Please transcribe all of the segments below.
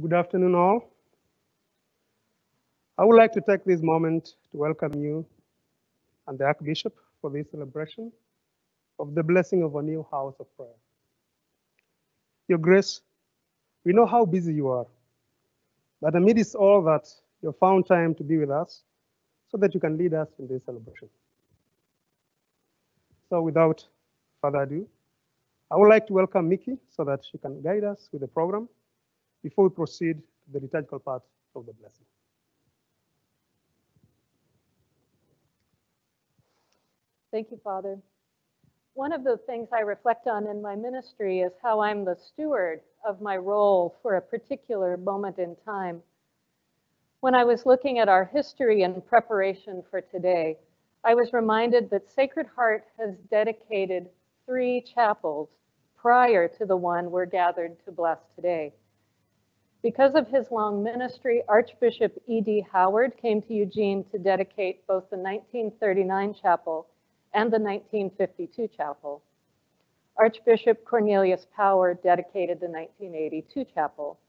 Good afternoon, all. I would like to take this moment to welcome you and the Archbishop for this celebration of the blessing of a new house of prayer. Your Grace, we know how busy you are, but amidst all that, you found time to be with us so that you can lead us in this celebration. So without further ado, I would like to welcome Mickey so that she can guide us with the program before we proceed to the liturgical part of the blessing. Thank you, Father. One of the things I reflect on in my ministry is how I'm the steward of my role for a particular moment in time. When I was looking at our history and preparation for today, I was reminded that Sacred Heart has dedicated three chapels prior to the one we're gathered to bless today. Because of his long ministry, Archbishop E.D. Howard came to Eugene to dedicate both the 1939 chapel and the 1952 chapel. Archbishop Cornelius Power dedicated the 1982 chapel.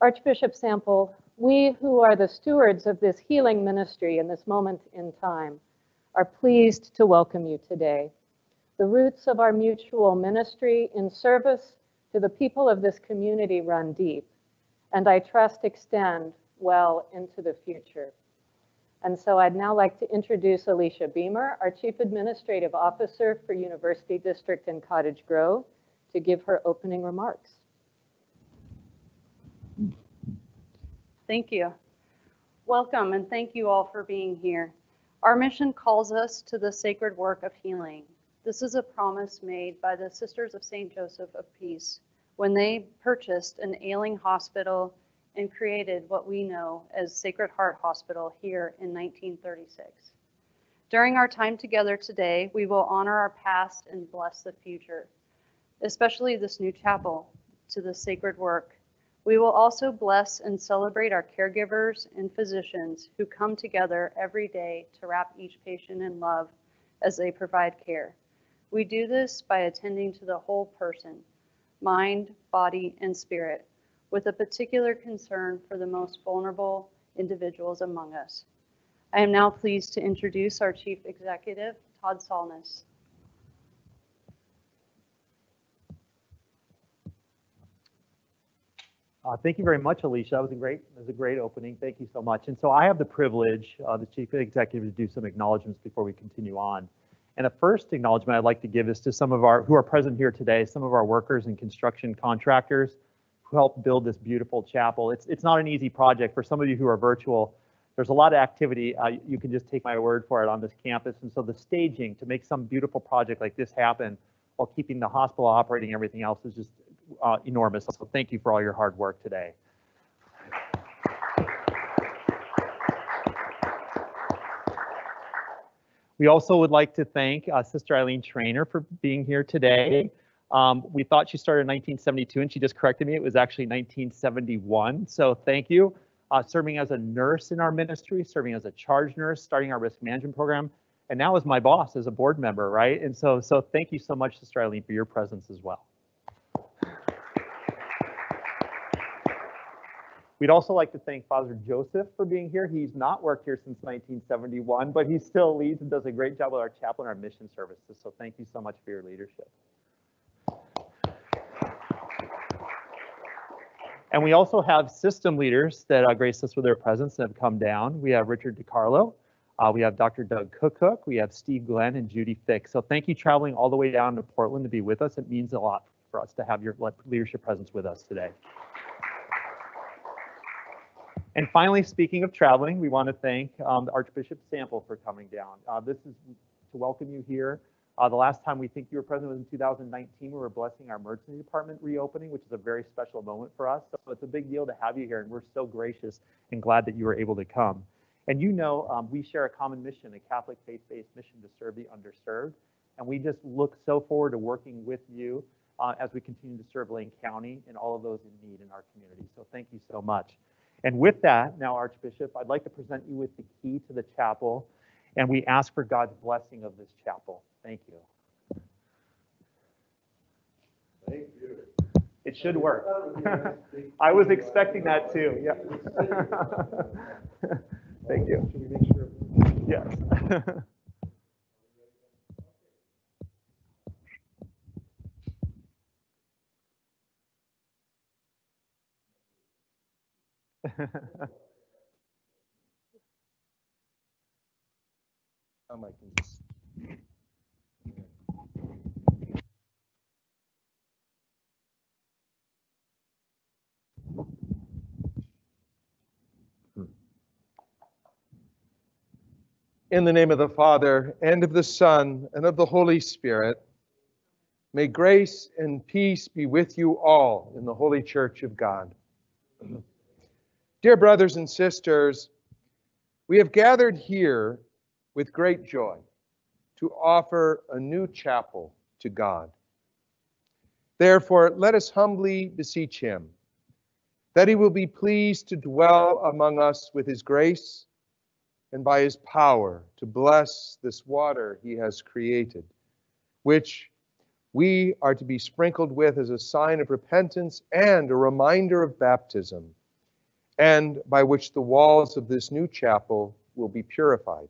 Archbishop Sample, we who are the stewards of this healing ministry in this moment in time are pleased to welcome you today. The roots of our mutual ministry in service to the people of this community run deep, and I trust extend well into the future. And so I'd now like to introduce Alicia Beamer, our Chief Administrative Officer for University District in Cottage Grove, to give her opening remarks. Thank you. Welcome and thank you all for being here. Our mission calls us to the sacred work of healing. This is a promise made by the Sisters of St. Joseph of Peace when they purchased an ailing hospital and created what we know as Sacred Heart Hospital here in 1936. During our time together today, we will honor our past and bless the future, especially this new chapel to the sacred work. We will also bless and celebrate our caregivers and physicians who come together every day to wrap each patient in love as they provide care. We do this by attending to the whole person, mind, body, and spirit, with a particular concern for the most vulnerable individuals among us. I am now pleased to introduce our Chief Executive, Todd Salnas. Uh, thank you very much, Alicia. That was a great, that was a great opening. Thank you so much. And so I have the privilege, uh, the chief executive, to do some acknowledgments before we continue on. And the first acknowledgement I'd like to give is to some of our who are present here today, some of our workers and construction contractors who helped build this beautiful chapel. It's it's not an easy project for some of you who are virtual. There's a lot of activity. Uh, you can just take my word for it on this campus. And so the staging to make some beautiful project like this happen while keeping the hospital operating, everything else is just uh, enormous. So thank you for all your hard work today. We also would like to thank uh, Sister Eileen Trainer for being here today. Um, we thought she started in 1972 and she just corrected me. It was actually 1971. So thank you. Uh, serving as a nurse in our ministry, serving as a charge nurse, starting our risk management program, and now as my boss as a board member, right? And so, so thank you so much, Sister Eileen, for your presence as well. We'd also like to thank Father Joseph for being here. He's not worked here since 1971, but he still leads and does a great job with our chapel and our mission services. So thank you so much for your leadership. And we also have system leaders that uh, grace us with their presence and have come down. We have Richard DiCarlo, uh, we have Dr. Doug Cook, we have Steve Glenn and Judy Fick. So thank you traveling all the way down to Portland to be with us. It means a lot for us to have your leadership presence with us today. And finally, speaking of traveling, we want to thank um, Archbishop Sample for coming down. Uh, this is to welcome you here. Uh, the last time we think you were present was in 2019. We were blessing our emergency department reopening, which is a very special moment for us. So it's a big deal to have you here, and we're so gracious and glad that you were able to come. And you know, um, we share a common mission, a Catholic faith-based mission to serve the underserved. And we just look so forward to working with you uh, as we continue to serve Lane County and all of those in need in our community. So thank you so much. And with that, now, Archbishop, I'd like to present you with the key to the chapel, and we ask for God's blessing of this chapel. Thank you. Thank you. It should work. I was expecting that too, yeah. Thank you. Should we make sure? Yes. Just. Hmm. In the name of the Father, and of the Son, and of the Holy Spirit, may grace and peace be with you all in the Holy Church of God. Dear brothers and sisters, we have gathered here with great joy to offer a new chapel to God. Therefore, let us humbly beseech Him that He will be pleased to dwell among us with His grace and by His power to bless this water He has created, which we are to be sprinkled with as a sign of repentance and a reminder of baptism, and by which the walls of this new chapel will be purified.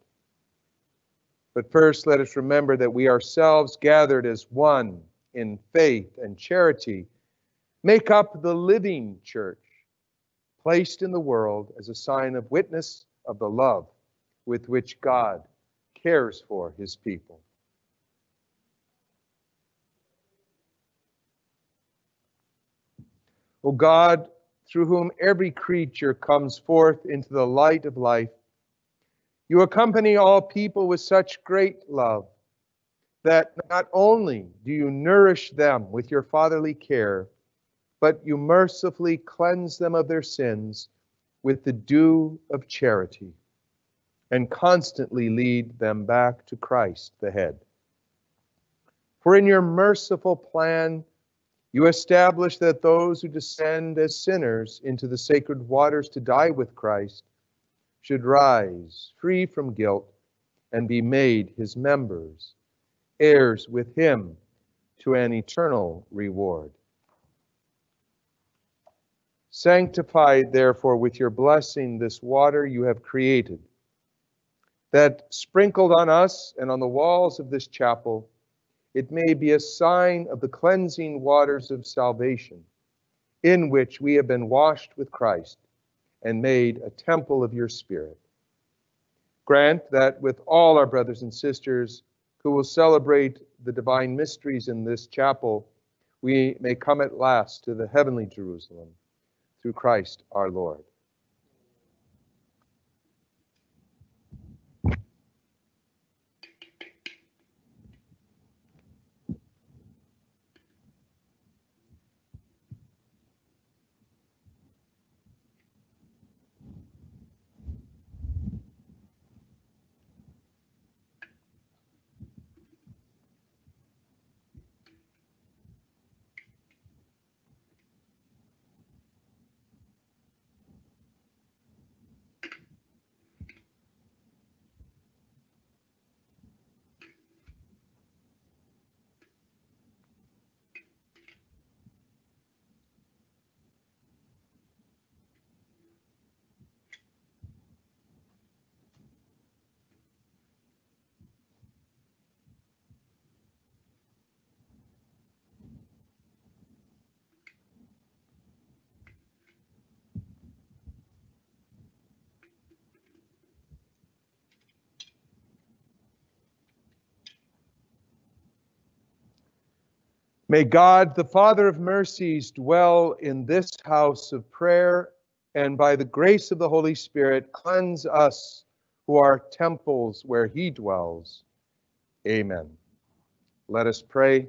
But first, let us remember that we ourselves, gathered as one in faith and charity, make up the living church, placed in the world as a sign of witness of the love with which God cares for his people. O God, through whom every creature comes forth into the light of life, you accompany all people with such great love that not only do you nourish them with your fatherly care, but you mercifully cleanse them of their sins with the dew of charity and constantly lead them back to Christ, the head. For in your merciful plan, you establish that those who descend as sinners into the sacred waters to die with Christ should rise free from guilt and be made his members, heirs with him to an eternal reward. Sanctify, therefore, with your blessing this water you have created, that sprinkled on us and on the walls of this chapel, it may be a sign of the cleansing waters of salvation, in which we have been washed with Christ and made a temple of your Spirit. Grant that with all our brothers and sisters who will celebrate the divine mysteries in this chapel, we may come at last to the heavenly Jerusalem through Christ our Lord. May God, the Father of mercies, dwell in this house of prayer and by the grace of the Holy Spirit cleanse us who are temples where he dwells. Amen. Let us pray.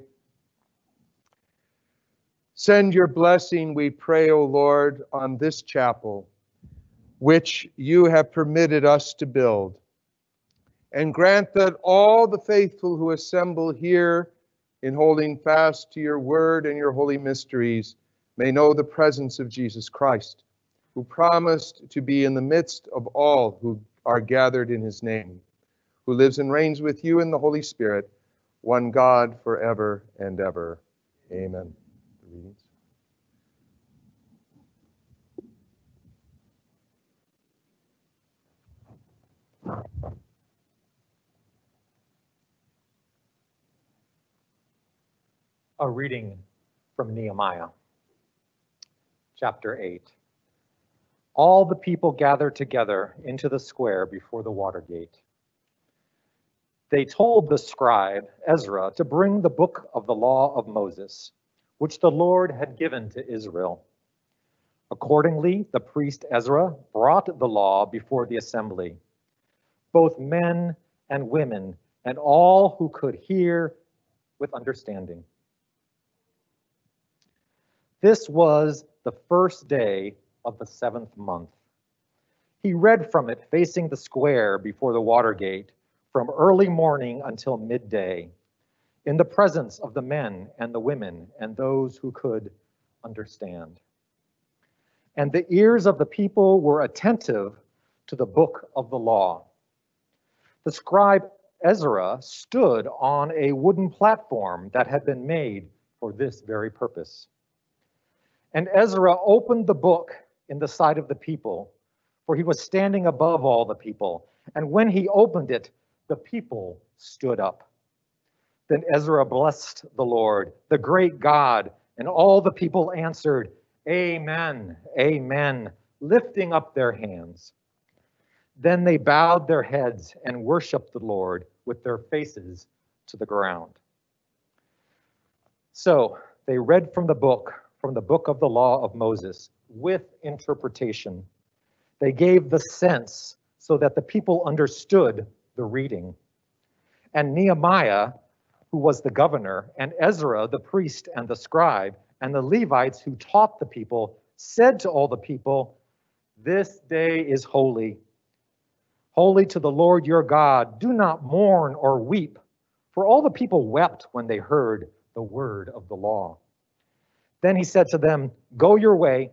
Send your blessing, we pray, O Lord, on this chapel, which you have permitted us to build. And grant that all the faithful who assemble here in holding fast to your word and your holy mysteries, may know the presence of Jesus Christ, who promised to be in the midst of all who are gathered in his name, who lives and reigns with you in the Holy Spirit, one God forever and ever. Amen. A reading from Nehemiah, chapter 8. All the people gathered together into the square before the water gate. They told the scribe Ezra to bring the book of the law of Moses, which the Lord had given to Israel. Accordingly, the priest Ezra brought the law before the assembly. Both men and women and all who could hear with understanding. This was the first day of the seventh month. He read from it facing the square before the water gate from early morning until midday, in the presence of the men and the women and those who could understand. And the ears of the people were attentive to the book of the law. The scribe Ezra stood on a wooden platform that had been made for this very purpose. And Ezra opened the book in the sight of the people, for he was standing above all the people. And when he opened it, the people stood up. Then Ezra blessed the Lord, the great God, and all the people answered, Amen, Amen, lifting up their hands. Then they bowed their heads and worshiped the Lord with their faces to the ground. So they read from the book, from the book of the law of Moses, with interpretation. They gave the sense so that the people understood the reading. And Nehemiah, who was the governor, and Ezra, the priest and the scribe, and the Levites who taught the people, said to all the people, This day is holy Holy to the Lord your God, do not mourn or weep. For all the people wept when they heard the word of the law. Then he said to them, Go your way,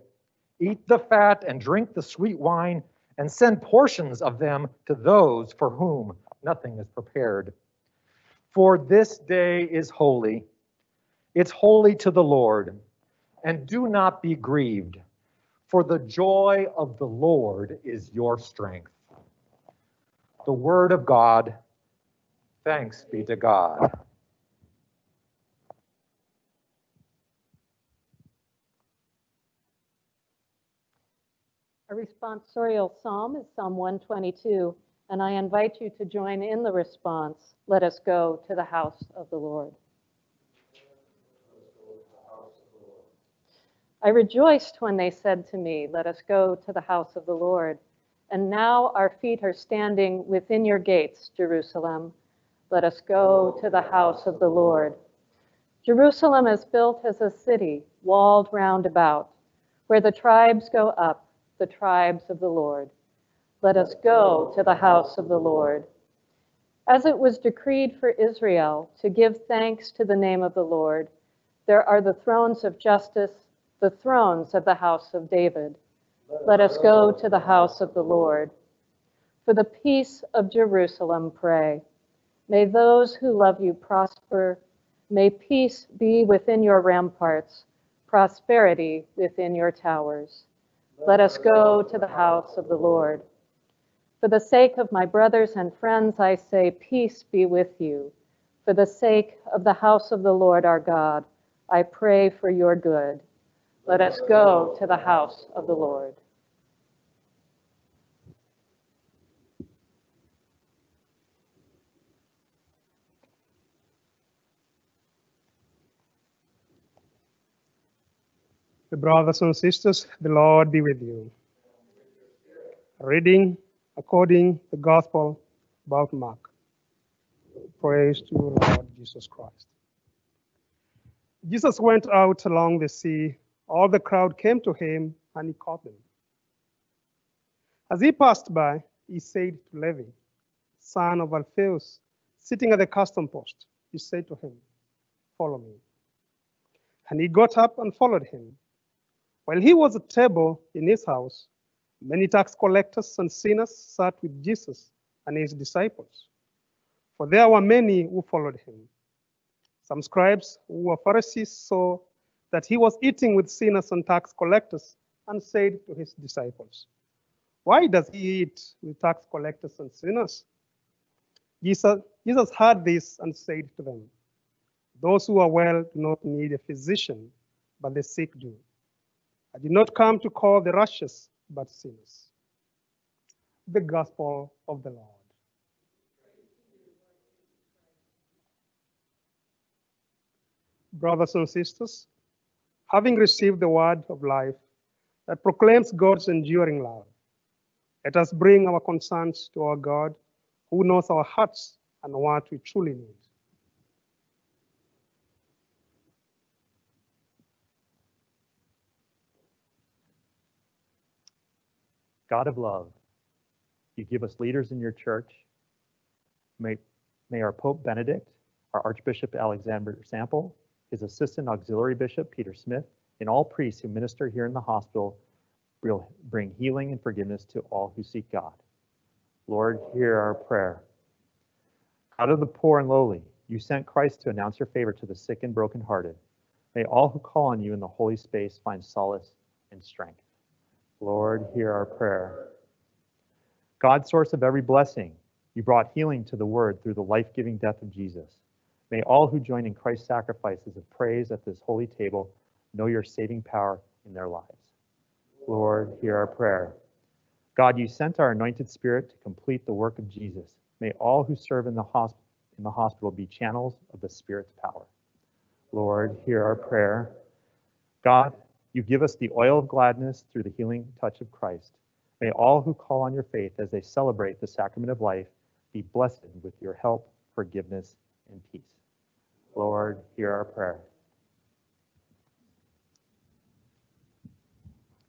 eat the fat and drink the sweet wine, and send portions of them to those for whom nothing is prepared. For this day is holy. It's holy to the Lord. And do not be grieved, for the joy of the Lord is your strength the word of God. Thanks be to God. A responsorial psalm is Psalm 122, and I invite you to join in the response. Let us go to the house of the Lord. I rejoiced when they said to me, Let us go to the house of the Lord. And now our feet are standing within your gates, Jerusalem. Let us go to the house of the Lord. Jerusalem is built as a city, walled round about, where the tribes go up, the tribes of the Lord. Let us go to the house of the Lord. As it was decreed for Israel to give thanks to the name of the Lord, there are the thrones of justice, the thrones of the house of David. Let us go to the house of the Lord. For the peace of Jerusalem, pray. May those who love you prosper. May peace be within your ramparts, prosperity within your towers. Let us go to the house of the Lord. For the sake of my brothers and friends, I say, Peace be with you. For the sake of the house of the Lord our God, I pray for your good. Let us go to the house of the Lord. The brothers and sisters, the Lord be with you. Reading according to the gospel about Mark. Praise to the Lord Jesus Christ. Jesus went out along the sea. All the crowd came to him, and he caught them. As he passed by, he said to Levi, son of Alphaeus, sitting at the custom post, he said to him, Follow me. And he got up and followed him. While he was at table in his house, many tax collectors and sinners sat with Jesus and his disciples, for there were many who followed him. Some scribes who were Pharisees saw that he was eating with sinners and tax collectors and said to his disciples, Why does he eat with tax collectors and sinners? Jesus, Jesus heard this and said to them, Those who are well do not need a physician, but the sick do. I did not come to call the righteous, but sinners. The gospel of the Lord. Brothers and sisters, having received the word of life that proclaims God's enduring love, let us bring our concerns to our God who knows our hearts and what we truly need. God of love, you give us leaders in your church. May, may our Pope Benedict, our Archbishop Alexander Sample, his assistant auxiliary bishop, Peter Smith, and all priests who minister here in the hospital bring healing and forgiveness to all who seek God. Lord, hear our prayer. Out of the poor and lowly, you sent Christ to announce your favor to the sick and brokenhearted. May all who call on you in the holy space find solace and strength. Lord, hear our prayer. God, source of every blessing, you brought healing to the word through the life giving death of Jesus. May all who join in Christ's sacrifices of praise at this holy table know your saving power in their lives. Lord, hear our prayer. God, you sent our anointed spirit to complete the work of Jesus. May all who serve in the, hosp- in the hospital be channels of the Spirit's power. Lord, hear our prayer. God, you give us the oil of gladness through the healing touch of Christ. May all who call on your faith as they celebrate the sacrament of life be blessed with your help, forgiveness, and peace. Lord, hear our prayer.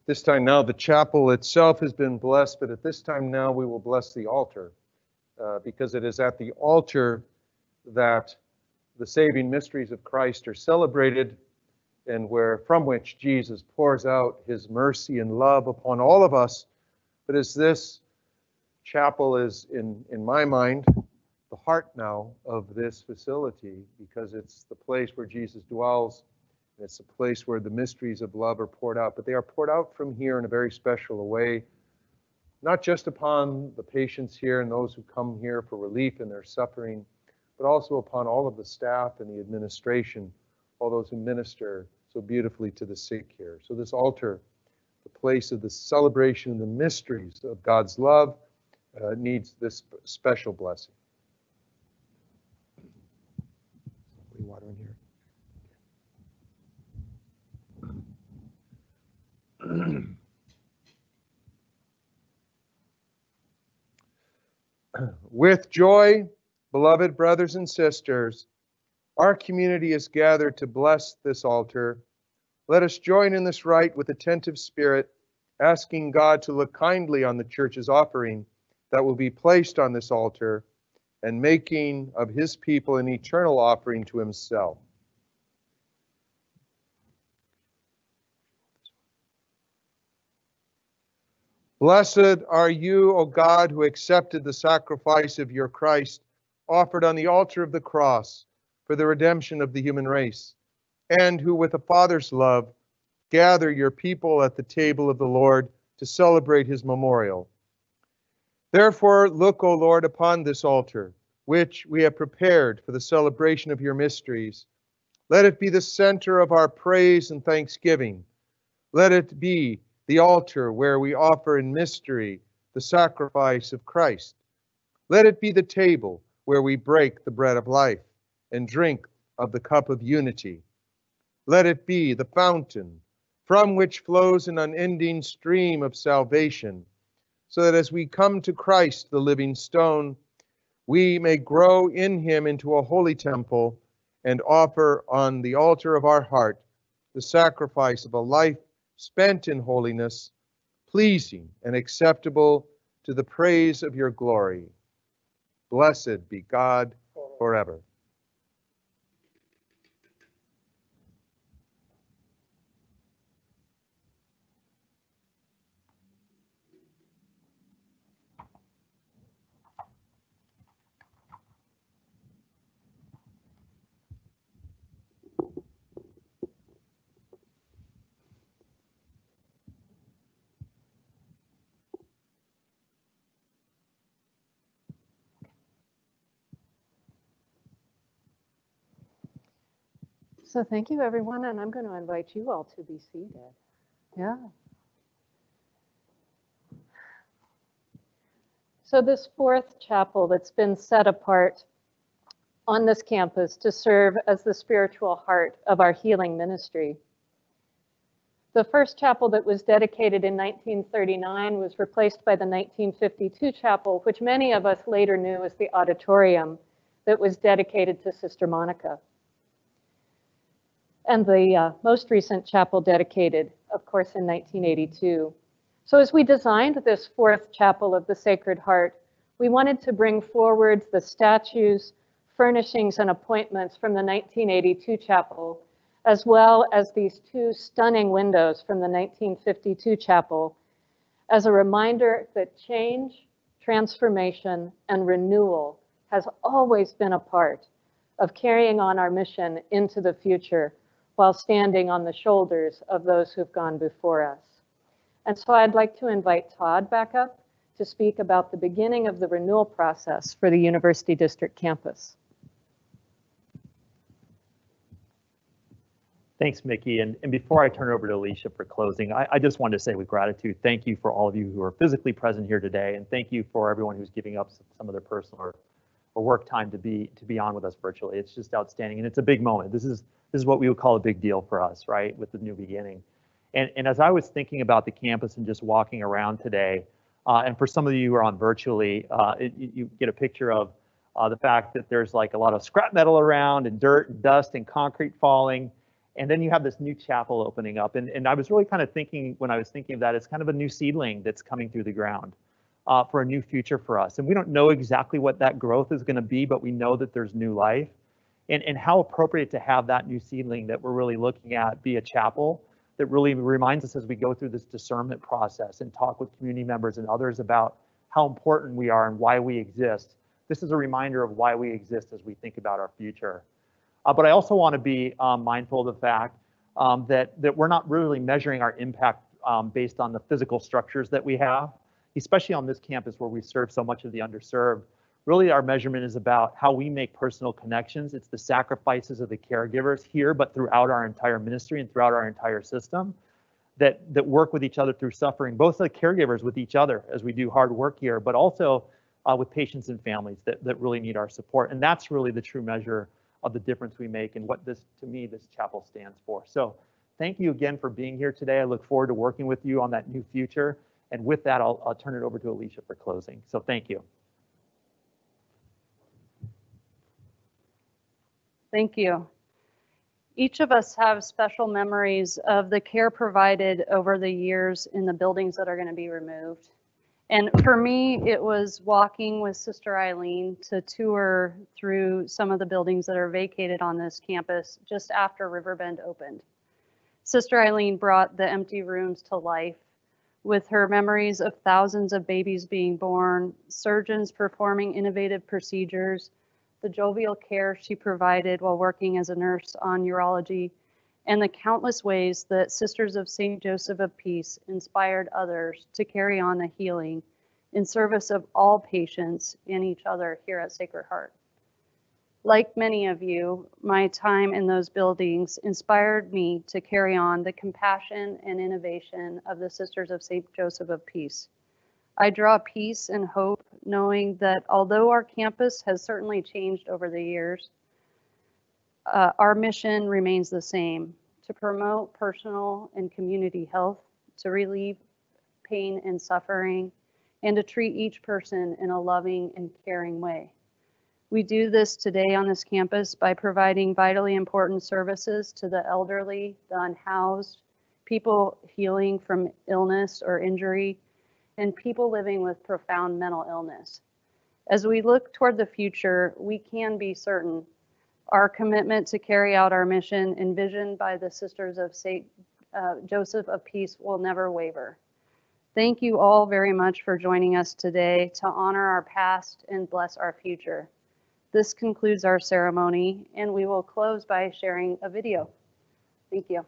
This time now, the chapel itself has been blessed, but at this time now, we will bless the altar uh, because it is at the altar that the saving mysteries of Christ are celebrated and where from which Jesus pours out his mercy and love upon all of us. But as this chapel is, in, in my mind, the heart now of this facility because it's the place where Jesus dwells. And It's the place where the mysteries of love are poured out, but they are poured out from here in a very special way, not just upon the patients here and those who come here for relief in their suffering, but also upon all of the staff and the administration all those who minister so beautifully to the sick here. So, this altar, the place of the celebration of the mysteries of God's love, uh, needs this special blessing. Water in here. With joy, beloved brothers and sisters, our community is gathered to bless this altar. Let us join in this rite with attentive spirit, asking God to look kindly on the church's offering that will be placed on this altar and making of his people an eternal offering to himself. Blessed are you, O God, who accepted the sacrifice of your Christ offered on the altar of the cross for the redemption of the human race, and who, with a father's love, gather your people at the table of the Lord to celebrate his memorial. Therefore, look, O Lord, upon this altar, which we have prepared for the celebration of your mysteries. Let it be the center of our praise and thanksgiving. Let it be the altar where we offer in mystery the sacrifice of Christ. Let it be the table where we break the bread of life and drink of the cup of unity. Let it be the fountain from which flows an unending stream of salvation, so that as we come to Christ, the living stone, we may grow in him into a holy temple and offer on the altar of our heart the sacrifice of a life spent in holiness, pleasing and acceptable to the praise of your glory. Blessed be God forever. So thank you, everyone, and I'm going to invite you all to be seated. Yeah. So this fourth chapel that's been set apart on this campus to serve as the spiritual heart of our healing ministry. The first chapel that was dedicated in 1939 was replaced by the 1952 chapel, which many of us later knew as the auditorium that was dedicated to Sister Monica. And the uh, most recent chapel dedicated, of course, in 1982. So as we designed this fourth chapel of the Sacred Heart, we wanted to bring forward the statues, furnishings, and appointments from the 1982 chapel, as well as these two stunning windows from the 1952 chapel, as a reminder that change, transformation, and renewal has always been a part of carrying on our mission into the future while standing on the shoulders of those who've gone before us. And so I'd like to invite Todd back up to speak about the beginning of the renewal process for the University District campus. Thanks, Mickey. And, and before I turn over to Alicia for closing, I, I just wanted to say with gratitude, thank you for all of you who are physically present here today. And thank you for everyone who's giving up some of their personal or, or work time to be to be on with us virtually. It's just outstanding. And it's a big moment. This is this is what we would call a big deal for us, right? With the new beginning. And, and as I was thinking about the campus and just walking around today, uh, and for some of you who are on virtually, uh, it, you get a picture of uh, the fact that there's like a lot of scrap metal around and dirt and dust and concrete falling. And then you have this new chapel opening up. And, and I was really kind of thinking, when I was thinking of that, it's kind of a new seedling that's coming through the ground uh, for a new future for us. And we don't know exactly what that growth is going to be, but we know that there's new life. And, and how appropriate to have that new seedling that we're really looking at be a chapel that really reminds us as we go through this discernment process and talk with community members and others about how important we are and why we exist. This is a reminder of why we exist as we think about our future. Uh, but I also want to be um, mindful of the fact um, that, that we're not really measuring our impact um, based on the physical structures that we have, especially on this campus where we serve so much of the underserved. Really, our measurement is about how we make personal connections. It's the sacrifices of the caregivers here, but throughout our entire ministry and throughout our entire system that, that work with each other through suffering, both the caregivers with each other as we do hard work here, but also uh, with patients and families that, that really need our support. And that's really the true measure of the difference we make and what this, to me, this chapel stands for. So thank you again for being here today. I look forward to working with you on that new future. And with that, I'll, I'll turn it over to Alicia for closing. So thank you. Thank you. Each of us have special memories of the care provided over the years in the buildings that are going to be removed. And for me, it was walking with Sister Eileen to tour through some of the buildings that are vacated on this campus just after Riverbend opened. Sister Eileen brought the empty rooms to life with her memories of thousands of babies being born, surgeons performing innovative procedures, the jovial care she provided while working as a nurse on urology, and the countless ways that Sisters of St. Joseph of Peace inspired others to carry on the healing in service of all patients and each other here at Sacred Heart. Like many of you, my time in those buildings inspired me to carry on the compassion and innovation of the Sisters of St. Joseph of Peace. I draw peace and hope knowing that although our campus has certainly changed over the years, uh, our mission remains the same to promote personal and community health, to relieve pain and suffering, and to treat each person in a loving and caring way. We do this today on this campus by providing vitally important services to the elderly, the unhoused, people healing from illness or injury, and people living with profound mental illness. As we look toward the future, we can be certain our commitment to carry out our mission envisioned by the Sisters of St. Uh, Joseph of Peace will never waver. Thank you all very much for joining us today to honor our past and bless our future. This concludes our ceremony, and we will close by sharing a video. Thank you.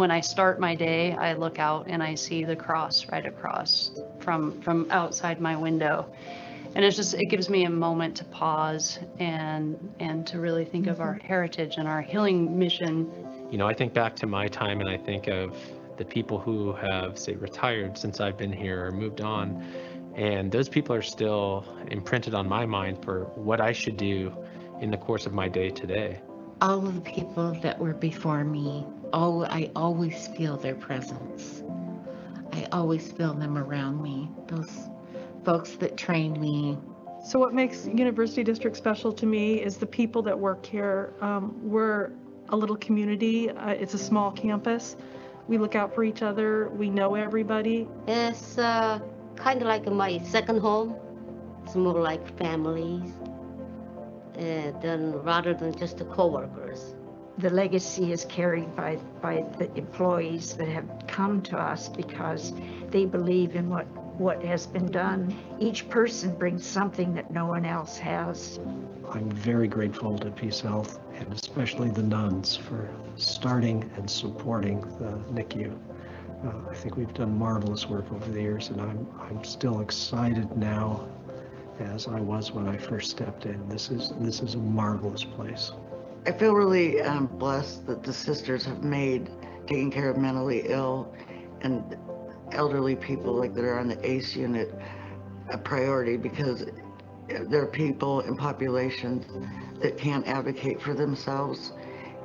when I start my day, I look out and I see the cross right across from, from outside my window. And it's just, it gives me a moment to pause and, and to really think of our mm-hmm. heritage and our healing mission. You know, I think back to my time and I think of the people who have, say, retired since I've been here or moved on. And those people are still imprinted on my mind for what I should do in the course of my day today. all of the people that were before me, oh, I always feel their presence. I always feel them around me. Those folks that trained me. So what makes University District special to me is the people that work here. Um, we're a little community. Uh, it's a small campus. We look out for each other. We know everybody. It's uh, kind of like my second home. It's more like families uh, than rather than just the coworkers. the legacy is carried by, by the employees that have come to us because they believe in what, what has been done. Each person brings something that no one else has. I'm very grateful to PeaceHealth and especially the nuns for starting and supporting the NICU. Uh, I think we've done marvelous work over the years and I'm, I'm still excited now as I was when I first stepped in. This is, this is a marvelous place. I feel really um, blessed that the sisters have made taking care of mentally ill and elderly people like that are on the ACE unit a priority because there are people and populations that can't advocate for themselves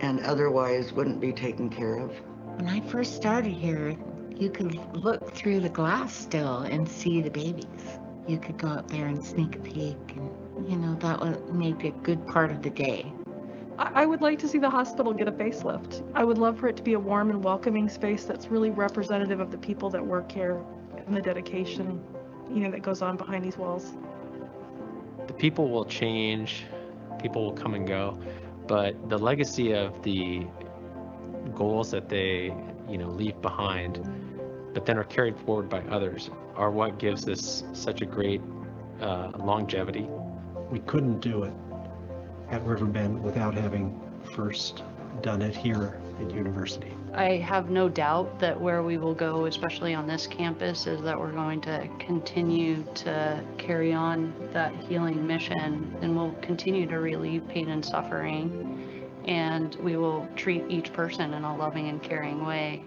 and otherwise wouldn't be taken care of. When I first started here, you could look through the glass still and see the babies. You could go up there and sneak a peek, and you know, that would make a good part of the day. I, I would like to see the hospital get a facelift. I would love for it to be a warm and welcoming space that's really representative of the people that work here and the dedication, you know, that goes on behind these walls. The people will change, people will come and go, but the legacy of the goals that they, you know, leave behind, but then are carried forward by others, are what gives this such a great uh, longevity. We couldn't do it at Riverbend without having first done it here at university. I have no doubt that where we will go, especially on this campus, is that we're going to continue to carry on that healing mission and we'll continue to relieve pain and suffering. And we will treat each person in a loving and caring way.